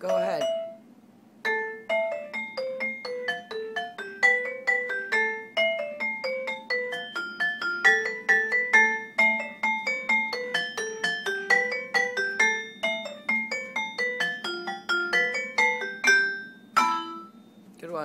Go ahead.